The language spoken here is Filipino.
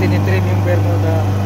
tinitrim yung Bermuda